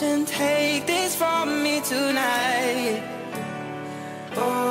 take this from me tonight. Oh.